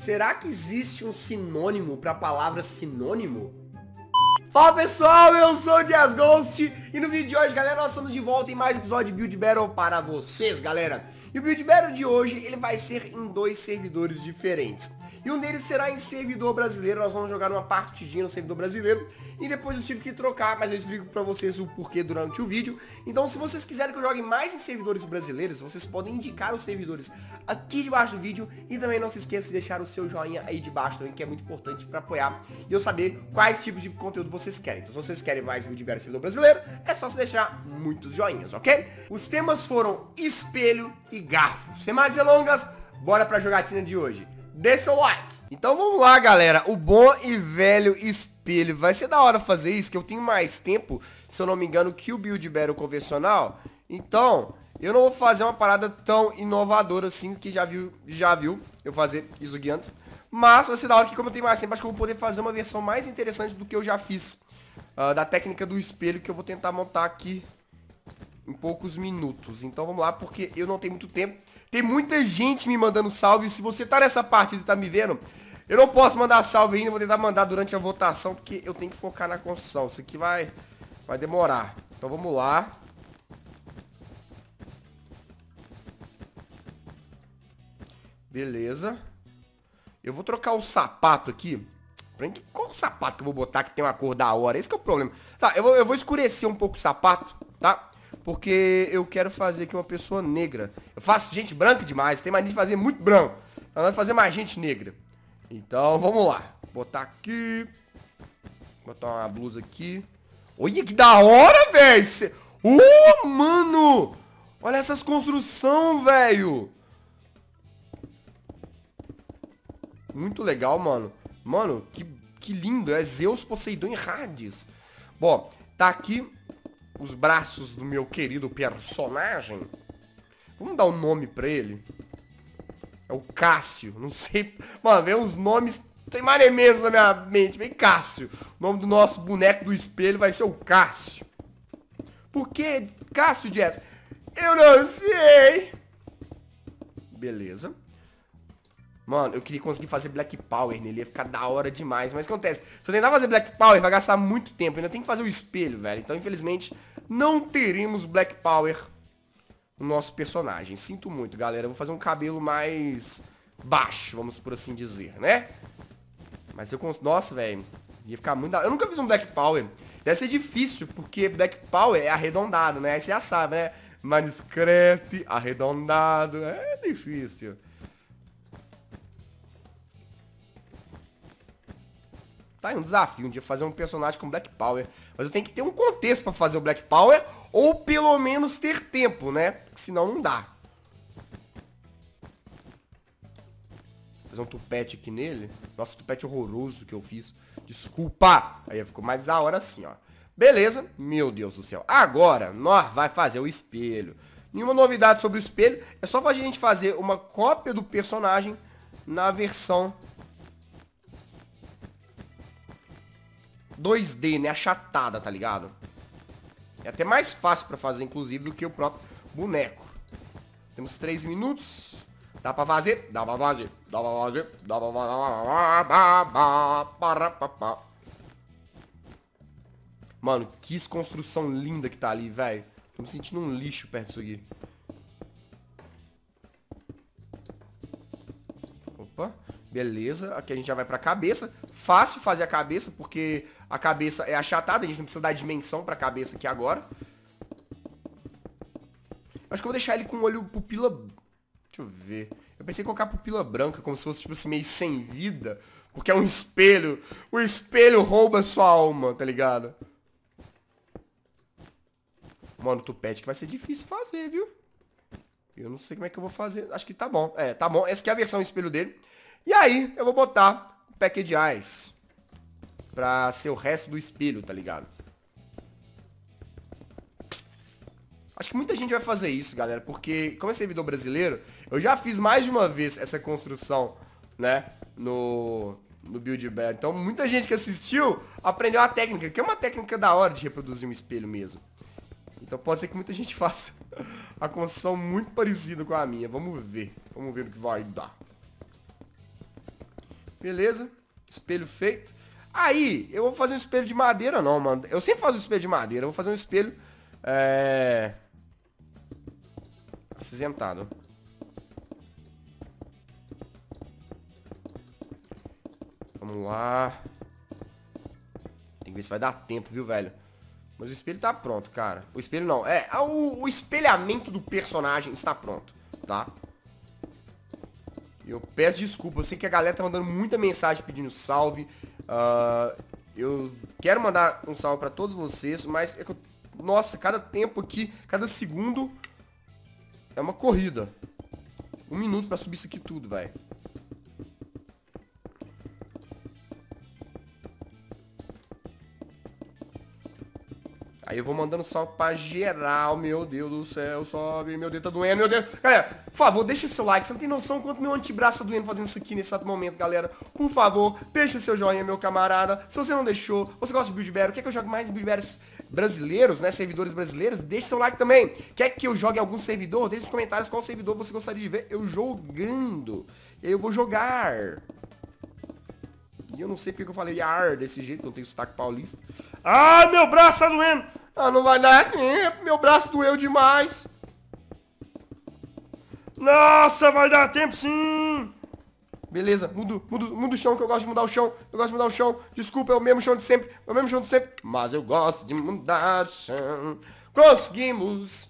Será que existe um sinônimo para a palavra sinônimo? Fala pessoal, eu sou o Dias Ghost e no vídeo de hoje, galera, nós estamos de volta em mais um episódio de Build Battle para vocês, galera. E o Build Battle de hoje, ele vai ser em dois servidores diferentes. E um deles será em servidor brasileiro, nós vamos jogar uma partidinha no servidor brasileiro. E depois eu tive que trocar, mas eu explico pra vocês o porquê durante o vídeo. Então se vocês quiserem que eu jogue mais em servidores brasileiros, vocês podem indicar os servidores aqui debaixo do vídeo. E também não se esqueça de deixar o seu joinha aí debaixo também, que é muito importante pra apoiar. E eu saber quais tipos de conteúdo vocês querem. Então se vocês querem mais vídeo de servidor brasileiro, é só se deixar muitos joinhas, ok? Os temas foram espelho e garfo. Sem mais delongas, bora pra jogatina de hoje dê seu like. Então vamos lá, galera. O bom e velho espelho. Vai ser da hora fazer isso, que eu tenho mais tempo, se eu não me engano, que o Build Battle convencional. Então, eu não vou fazer uma parada tão inovadora assim, que já viu, já viu eu fazer isso aqui antes. Mas vai ser da hora que como eu tenho mais tempo, acho que eu vou poder fazer uma versão mais interessante do que eu já fiz. Uh, da técnica do espelho, que eu vou tentar montar aqui em poucos minutos. Então vamos lá, porque eu não tenho muito tempo. Tem muita gente me mandando salve. Se você tá nessa partida e tá me vendo, eu não posso mandar salve ainda. Vou tentar mandar durante a votação, porque eu tenho que focar na construção. Isso aqui vai, vai demorar. Então vamos lá. Beleza. Eu vou trocar o sapato aqui. Qual sapato que eu vou botar que tem uma cor da hora? Esse é o problema. Tá, eu vou, eu vou escurecer um pouco o sapato, tá? Porque eu quero fazer aqui uma pessoa negra. Eu faço gente branca demais, tem mania de fazer muito branco. Então fazer mais gente negra. Então vamos lá. Botar aqui. Botar uma blusa aqui. Olha que da hora, velho. Uh, mano! Olha essas construções, velho. Muito legal, mano. Mano, que, que lindo. É Zeus, Poseidon e Hades. Bom, tá aqui os braços do meu querido personagem. Vamos dar um nome pra ele. É o Cássio. Não sei. Mano, vem uns nomes. Tem marementos na minha mente. Vem Cássio. O nome do nosso boneco do espelho vai ser o Cássio. Por que Cássio Jess? Eu não sei. Beleza. Mano, eu queria conseguir fazer Black Power nele, ia ficar da hora demais. Mas acontece, se eu tentar fazer Black Power, vai gastar muito tempo. Ainda tem que fazer o espelho, velho. Então, infelizmente, não teremos Black Power no nosso personagem. Sinto muito, galera. Eu vou fazer um cabelo mais baixo, vamos por assim dizer, né? Mas eu consigo... Nossa, velho. Ia ficar muito da... Eu nunca fiz um Black Power. Deve ser difícil, porque Black Power é arredondado, né? Aí você já sabe, né? Minecraft, arredondado. É difícil. Tá aí um desafio, um dia fazer um personagem com Black Power. Mas eu tenho que ter um contexto pra fazer o Black Power, ou pelo menos ter tempo, né? Porque senão não dá. Fazer um tupete aqui nele. Nossa, tupete horroroso que eu fiz. Desculpa! Aí ficou mais da hora assim, ó. Beleza? Meu Deus do céu. Agora, nós vai fazer o espelho. Nenhuma novidade sobre o espelho. É só pra gente fazer uma cópia do personagem na versão 2D, né? Achatada, tá ligado? É até mais fácil pra fazer, inclusive, do que o próprio boneco. Temos 3 minutos. Dá pra fazer? Dá pra fazer. Dá pra fazer. Dá pra fazer. Mano, que construção linda que tá ali, velho. Tô me sentindo um lixo perto disso aqui. Beleza. Aqui a gente já vai pra cabeça. Fácil fazer a cabeça, porque a cabeça é achatada, a gente não precisa dar dimensão pra cabeça aqui agora. Acho que eu vou deixar ele com o olho pupila... Deixa eu ver. Eu pensei em colocar pupila branca, como se fosse, tipo assim, meio sem vida. Porque é um espelho. O espelho rouba sua alma, tá ligado? Mano, tupete que vai ser difícil fazer, viu? Eu não sei como é que eu vou fazer. Acho que tá bom. É, tá bom. Essa aqui é a versão espelho dele. E aí, eu vou botar o package eyes pra ser o resto do espelho, tá ligado? Acho que muita gente vai fazer isso, galera, porque como é servidor brasileiro, eu já fiz mais de uma vez essa construção, né, no, no Build Bear. Então muita gente que assistiu aprendeu a técnica, que é uma técnica da hora de reproduzir um espelho mesmo. Então pode ser que muita gente faça a construção muito parecida com a minha. Vamos ver. Vamos ver o que vai dar. Beleza. Espelho feito. Aí, eu vou fazer um espelho de madeira não, mano. Eu sempre faço um espelho de madeira. Eu vou fazer um espelho... É... Acinzentado. Vamos lá. Tem que ver se vai dar tempo, viu, velho? Mas o espelho tá pronto, cara. O espelho não. É, o, o espelhamento do personagem está pronto, tá? Eu peço desculpa. Eu sei que a galera tá mandando muita mensagem pedindo salve. Uh, eu quero mandar um salve pra todos vocês, mas é que eu... Nossa, cada tempo aqui, cada segundo é uma corrida. Um minuto pra subir isso aqui tudo, velho. Aí eu vou mandando salve pra geral, meu Deus do céu, sobe, meu dedo tá doendo, meu Deus. Galera, por favor, deixa seu like, você não tem noção quanto meu antebraço tá doendo fazendo isso aqui nesse exato momento, galera. Por favor, deixa seu joinha, meu camarada. Se você não deixou, você gosta de Build Battle, quer que eu jogue mais Build Battles brasileiros, né, servidores brasileiros, deixa seu like também. Quer que eu jogue algum servidor? Deixa nos comentários qual servidor você gostaria de ver eu jogando. E aí eu vou jogar. E eu não sei porque eu falei ar desse jeito, não tem sotaque paulista. Ah, meu braço tá doendo! Ah, não vai dar tempo, meu braço doeu demais. Nossa, vai dar tempo sim! Beleza, mudo, mudo, mudo o chão, que eu gosto de mudar o chão. Eu gosto de mudar o chão. Desculpa, é o mesmo chão de sempre. É o mesmo chão de sempre. Mas eu gosto de mudar o chão. Conseguimos!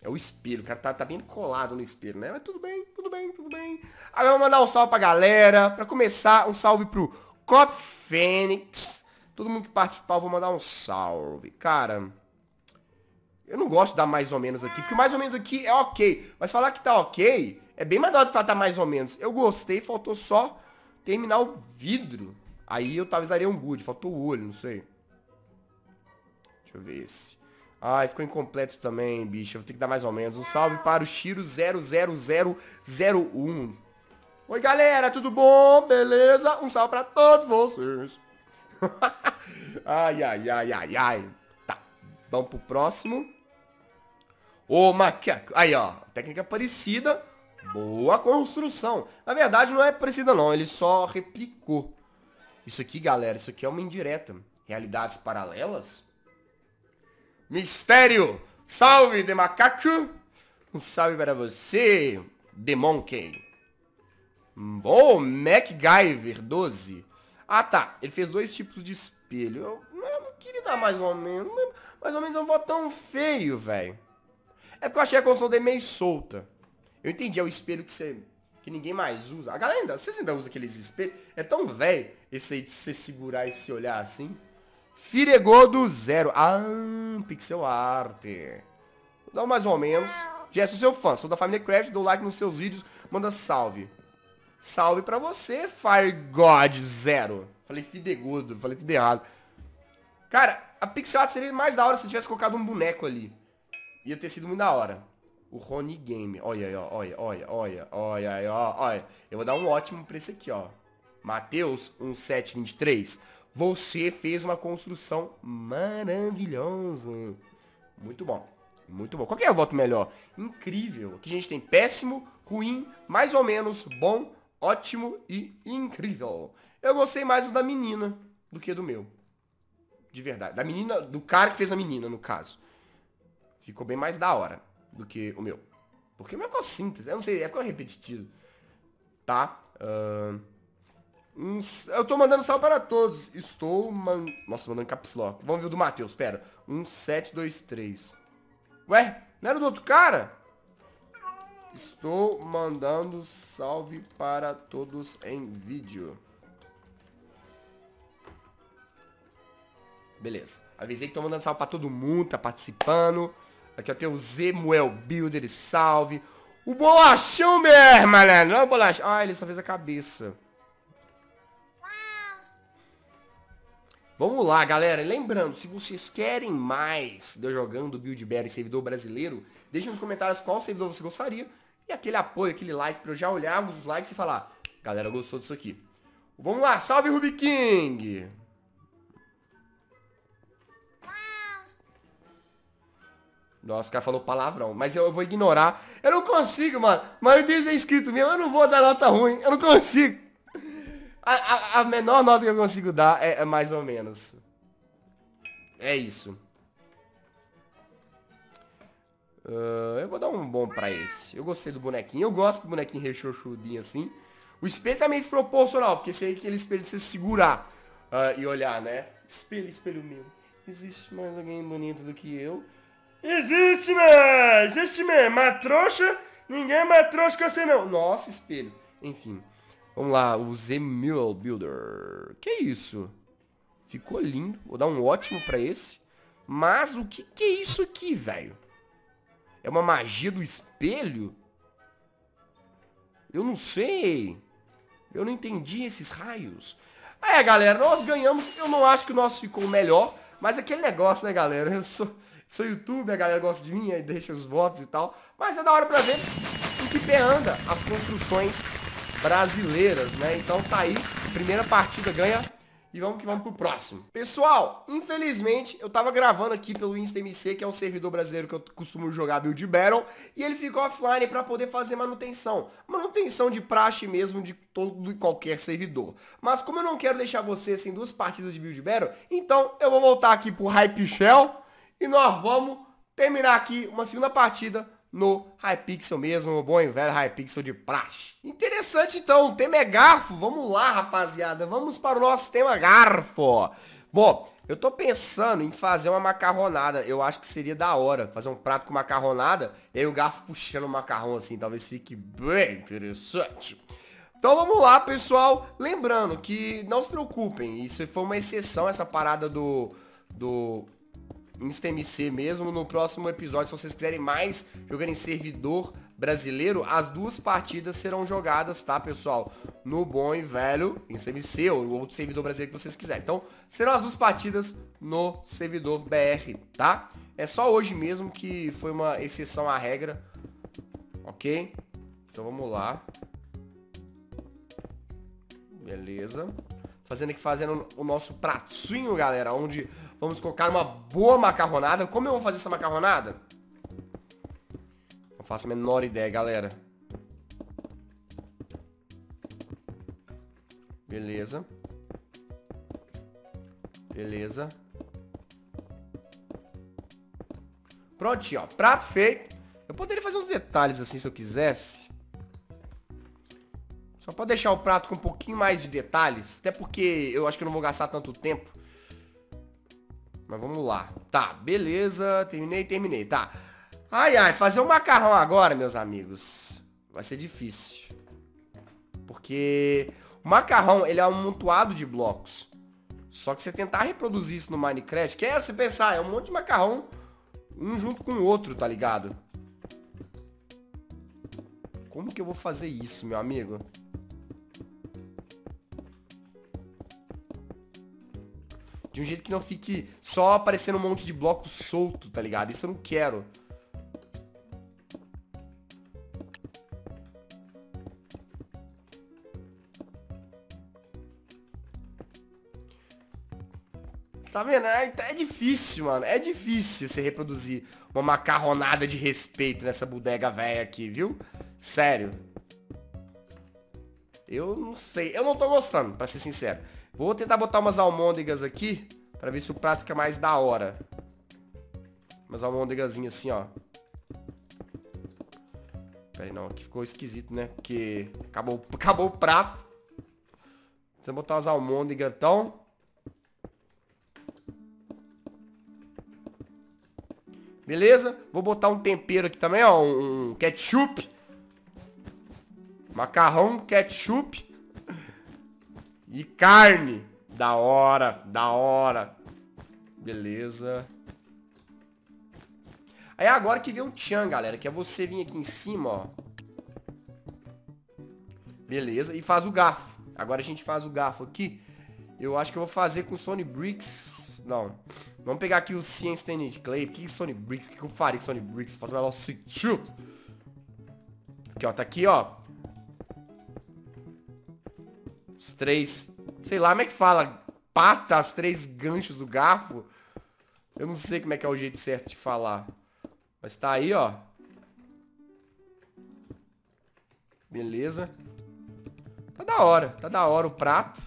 É o espelho, o cara tá, tá bem colado no espelho, né? Mas tudo bem, tudo bem, tudo bem. Agora vou mandar um salve pra galera. Pra começar, um salve pro Cop Fênix. Todo mundo que participar, vou mandar um salve. Cara, eu não gosto de dar mais ou menos aqui, porque mais ou menos aqui é ok. Mas falar que tá ok, é bem hora de falar tá mais ou menos. Eu gostei, faltou só terminar o vidro. Aí eu talvez daria um good, faltou o olho, não sei. Deixa eu ver esse. Ai, ficou incompleto também, bicho. Eu vou ter que dar mais ou menos. Um salve para o Shiro 00001. Oi, galera, tudo bom? Beleza? Um salve para todos vocês. ai, ai, ai, ai, ai. Tá, vamos pro próximo. O macaco. Aí, ó, técnica parecida. Boa construção. Na verdade, não é parecida não, ele só replicou. Isso aqui, galera, isso aqui é uma indireta. Realidades paralelas? Mistério! Salve, de macaco! Um salve para você, The Monkey. Oh, MacGyver 12. Ah, tá. Ele fez dois tipos de espelho. Eu, eu não queria dar mais ou menos. Mais ou menos é um botão feio, velho. É porque eu achei a construção dele meio solta. Eu entendi, é o espelho que você... Que ninguém mais usa. A galera ainda... Vocês ainda usam aqueles espelhos? É tão velho esse aí de você segurar e se olhar assim. Firegodo zero. Ah, pixel art. Vou dar um mais ou menos. Sou seu fã, sou da família Craft, dou like nos seus vídeos, manda salve. Salve pra você, Fire God Zero. Falei Fidegodo, falei tudo errado. Cara, a pixel art seria mais da hora se tivesse colocado um boneco ali. Ia ter sido muito da hora. O Rony Game. Olha aí. Olha, olha, olha, olha ó. Olha. Eu vou dar um ótimo pra esse aqui, ó. Mateus 1723. Você fez uma construção maravilhosa. Muito bom. Muito bom. Qual que é o voto melhor? Incrível. Aqui a gente tem péssimo, ruim, mais ou menos, bom, ótimo e incrível. Eu gostei mais do da menina do que do meu. De verdade. Da menina, do cara que fez a menina, no caso. Ficou bem mais da hora do que o meu. Porque o meu ficou simples. Eu não sei, é ficou repetitivo. Tá? Uh, eu tô mandando salve para todos. Estou man... Nossa, mandando caps lock. Vamos ver o do Matheus, pera. 1723. Ué, não era do outro cara? Estou mandando salve para todos em vídeo. Beleza. Avisei que tô mandando salve para todo mundo, tá participando. Aqui ó, tem o Zemuel Builder, salve. O bolachão mesmo, malandro. Olha o bolachão. Ah, ele só fez a cabeça. Vamos lá, galera. Lembrando, se vocês querem mais de eu jogando Build Bear em servidor brasileiro, deixe nos comentários qual servidor você gostaria e aquele apoio, aquele like para eu já olhar os likes e falar, galera, gostou disso aqui. Vamos lá, salve Ruby King! Nossa, o cara falou palavrão, mas eu, eu vou ignorar. Eu não consigo, mano. Mas Deus é inscrito meu, eu não vou dar nota ruim. Eu não consigo. A, a, a, menor nota que eu consigo dar é, é mais ou menos. É isso. Uh, eu vou dar um bom pra esse. Eu gostei do bonequinho. Eu gosto do bonequinho rechochudinho assim. O espelho também é desproporcional, porque esse aí é aquele espelho de você segurar uh, e olhar, né? Espelho, espelho meu. Existe mais alguém bonito do que eu? Existe, man! Existe mesmo! Mas trouxa, ninguém é mais trouxa que você não. Nossa, espelho. Enfim. Vamos lá, o Zemule Builder. Que isso? Ficou lindo. Vou dar um ótimo pra esse. Mas o que, que é isso aqui, velho? É uma magia do espelho? Eu não sei. Eu não entendi esses raios. É, galera, nós ganhamos. Eu não acho que o nosso ficou melhor. Mas aquele negócio, né, galera? Eu sou, sou youtuber, a galera gosta de mim, aí deixa os votos e tal. Mas é da hora pra ver em que pé anda as construções brasileiras, né? Então tá aí, primeira partida ganha e vamos que vamos pro próximo. Pessoal, infelizmente, eu tava gravando aqui pelo InstaMC, que é um servidor brasileiro que eu costumo jogar Build Battle, e ele ficou offline para poder fazer manutenção. Manutenção de praxe mesmo de todo e qualquer servidor. Mas como eu não quero deixar você sem duas partidas de Build Battle, então eu vou voltar aqui pro Hype Shell e nós vamos terminar aqui uma segunda partida no Hypixel mesmo, o bom e velho Hypixel de praxe. Interessante então, o tema é garfo. Vamos lá, rapaziada. Vamos para o nosso tema garfo. Bom, eu tô pensando em fazer uma macarronada. Eu acho que seria da hora fazer um prato com macarronada e aí o garfo puxando o macarrão assim. Talvez fique bem interessante. Então vamos lá, pessoal. Lembrando que não se preocupem, isso foi uma exceção, essa parada do, do InstaMC mesmo. No próximo episódio, se vocês quiserem mais jogando em servidor brasileiro, as duas partidas serão jogadas, tá, pessoal? No bom e velho InstaMC ou outro servidor brasileiro que vocês quiserem. Então, serão as duas partidas no servidor BR, tá? É só hoje mesmo que foi uma exceção à regra, ok? Então vamos lá. Beleza. Fazendo aqui, fazendo o nosso pratinho, galera, onde Vamos colocar uma boa macarronada. Como eu vou fazer essa macarronada? Não faço a menor ideia, galera. Beleza. Beleza. Prontinho, ó. Prato feito. Eu poderia fazer uns detalhes assim se eu quisesse. Só pra deixar o prato com um pouquinho mais de detalhes. Até porque eu acho que eu não vou gastar tanto tempo vamos lá. Tá, beleza. Terminei, terminei. Tá. Ai, ai, fazer um macarrão agora, meus amigos, vai ser difícil. Porque o macarrão, ele é um montuado de blocos. Só que você tentar reproduzir isso no Minecraft, que é você pensar, é um monte de macarrão, um junto com o outro, tá ligado? Como que eu vou fazer isso, meu amigo? De um jeito que não fique só aparecendo um monte de bloco solto, tá ligado? Isso eu não quero. Tá vendo? É, é, difícil, mano. É difícil você reproduzir uma macarronada de respeito nessa bodega velha aqui, viu? Sério. Eu não sei. Eu não tô gostando, pra ser sincero. Vou tentar botar umas almôndegas aqui, pra ver se o prato fica mais da hora. Umas almôndegazinhas assim, ó. Pera aí, não, aqui ficou esquisito, né? Porque acabou, acabou o prato. Vou botar umas almôndegas, então. Beleza? Vou botar um tempero aqui também, ó. Um ketchup. Macarrão, ketchup. E carne. Da hora, da hora. Beleza. Aí agora que vem o Tchan, galera, que é você vir aqui em cima, ó. Beleza, e faz o garfo. Agora a gente faz o garfo aqui. Eu acho que eu vou fazer com Stone Bricks. Não. Vamos pegar aqui o Cien Stained Clay. O que é Stone Bricks? O que eu faria com Stone Bricks? Faz o melhor sentido. Aqui, ó. Tá aqui, ó. Os três, sei lá como é que fala, pata, as três ganchos do garfo. Eu não sei como é que é o jeito certo de falar. Mas tá aí, ó. Beleza. Tá da hora, tá da hora o prato.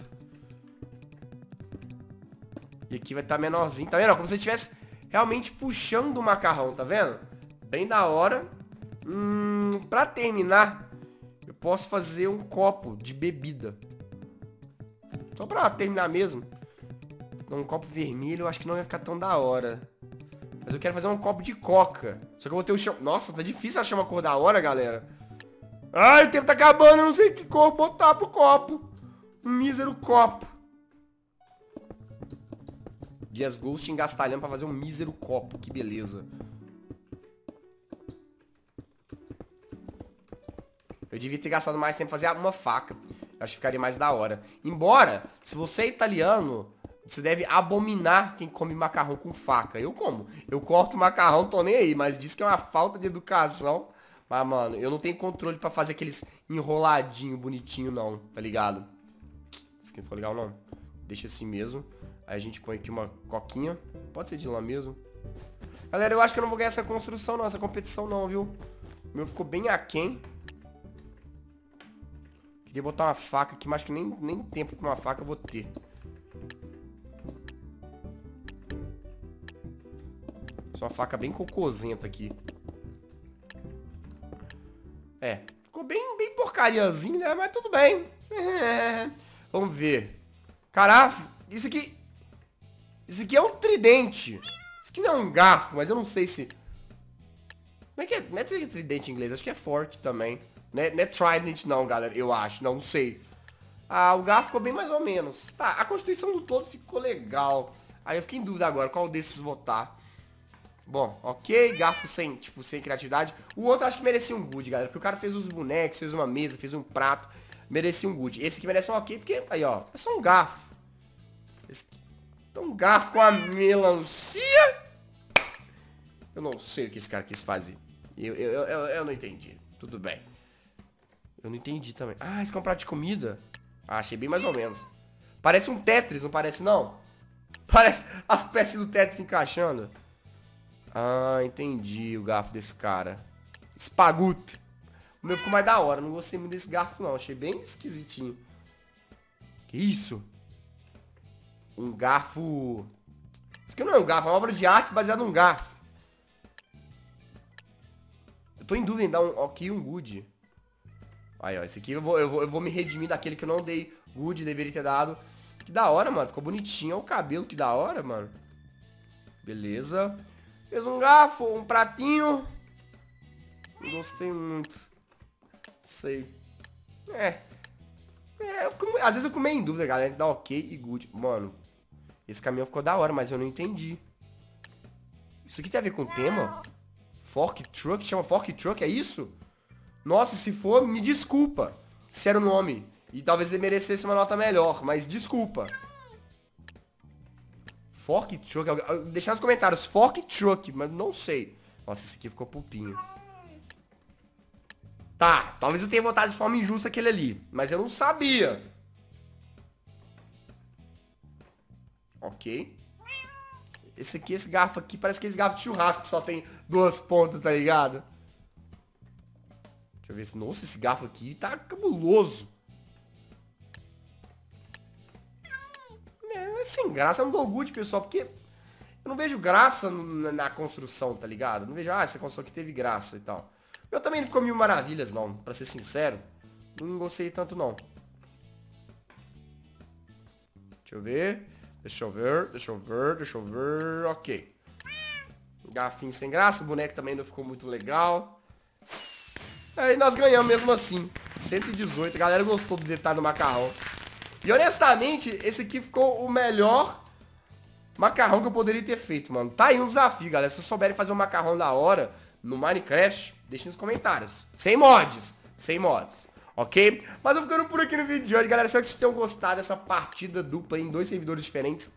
E aqui vai estar tá menorzinho, tá vendo? Como se estivesse realmente puxando o macarrão, tá vendo? Bem da hora. Hum, pra terminar, eu posso fazer um copo de bebida. Só pra terminar mesmo. Um copo vermelho eu acho que não vai ficar tão da hora. Mas eu quero fazer um copo de coca. Só que eu vou ter o chão... Nossa, tá difícil achar uma cor da hora, galera. Ai, o tempo tá acabando, eu não sei que cor botar pro copo. Um mísero copo. Dias Ghost engastalhando pra fazer um mísero copo. Que beleza. Eu devia ter gastado mais tempo fazer uma faca. Acho que ficaria mais da hora. Embora, se você é italiano, você deve abominar quem come macarrão com faca. Eu como. Eu corto macarrão, tô nem aí. Mas diz que é uma falta de educação. Mas, mano, eu não tenho controle pra fazer aqueles enroladinho bonitinho, não. Tá ligado? Isso aqui não ficou legal, não. Deixa assim mesmo. Aí a gente põe aqui uma coquinha. Pode ser de lá mesmo. Galera, eu acho que eu não vou ganhar essa construção, não. Essa competição, não, viu? O meu ficou bem aquém. Queria botar uma faca aqui, mas que nem, nem tempo com uma faca eu vou ter. Só uma faca bem cocôzenta aqui. É, ficou bem, bem porcariazinho, né? Mas tudo bem. É. Vamos ver. Caraca, isso aqui... Isso aqui é um tridente. Isso aqui não é um garfo, mas eu não sei se... Como é que é? Como é que é tridente em inglês? Acho que é fork também. Não é, não é Trident não, galera, eu acho. Não, sei. Ah, o garfo ficou bem mais ou menos. Tá, a constituição do todo ficou legal. Aí eu fiquei em dúvida agora qual desses votar. Bom, ok, garfo sem, tipo, sem criatividade. O outro acho que merecia um good, galera. Porque o cara fez os bonecos, fez uma mesa, fez um prato. Merecia um good. Esse aqui merece um ok, porque, aí, ó, é só um garfo. Esse é um garfo com a melancia. Eu não sei o que esse cara quis fazer. Eu, eu, eu, eu não entendi. Tudo bem. Eu não entendi também. Ah, esse é um prato de comida? Ah, achei bem mais ou menos. Parece um Tetris, não parece não? Parece as peças do Tetris encaixando. Ah, entendi o garfo desse cara. Spagut. O meu ficou mais da hora. Não gostei muito desse garfo não. Achei bem esquisitinho. Que isso? Um garfo... Isso aqui não é um garfo, é uma obra de arte baseada num garfo. Eu tô em dúvida em dar um ok um good. Aí, ó, esse aqui eu vou, eu vou, eu vou me redimir daquele que eu não dei good, deveria ter dado. Que da hora, mano. Ficou bonitinho. Olha o cabelo, que da hora, mano. Beleza. Fez um garfo, um pratinho. Gostei muito. Sei. É. É, fico, às vezes eu fico meio em dúvida, galera. Dá ok e good. Mano, esse caminhão ficou da hora, mas eu não entendi. Isso aqui tem a ver com o tema? Fork Truck? Chama Fork Truck, é isso? Nossa, se for, me desculpa. Se era o nome. E talvez ele merecesse uma nota melhor, mas desculpa. Fork Truck. Deixar nos comentários. Fork Truck, mas não sei. Nossa, esse aqui ficou pulpinho. Tá, talvez eu tenha votado de forma injusta aquele ali. Mas eu não sabia. Ok. Esse aqui, esse garfo aqui, parece aqueles garfos de churrasco que só tem duas pontas, tá ligado? Deixa eu ver se... Nossa, esse garfo aqui tá cabuloso. É, é sem graça, não dou good, pessoal, porque... Eu não vejo graça na, na construção, tá ligado? Eu não vejo, ah, essa construção aqui teve graça e tal. Eu também não ficou mil maravilhas, não. Pra ser sincero. Não gostei tanto, não. Deixa eu ver. Deixa eu ver, deixa eu ver, deixa eu ver. Ok. Garfinho sem graça. O boneco também não ficou muito legal. Aí nós ganhamos mesmo assim. 118. A galera gostou do detalhe do macarrão. E honestamente, esse aqui ficou o melhor macarrão que eu poderia ter feito, mano. Tá aí um desafio, galera. Se vocês souberem fazer um macarrão da hora no Minecraft, deixe nos comentários. Sem mods. Sem mods. Ok? Mas eu ficando por aqui no vídeo de hoje, galera. Espero que vocês tenham gostado dessa partida dupla em dois servidores diferentes.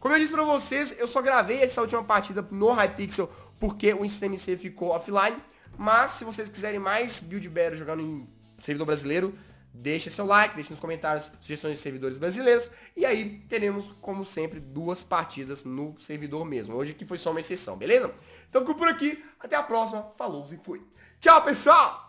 Como eu disse pra vocês, eu só gravei essa última partida no Hypixel porque o InstaMC ficou offline. Mas se vocês quiserem mais Build Battle jogando em servidor brasileiro, deixa seu like, deixe nos comentários sugestões de servidores brasileiros. E aí teremos, como sempre, duas partidas no servidor mesmo. Hoje aqui foi só uma exceção, beleza? Então fico por aqui, até a próxima, falou e fui. Tchau, pessoal!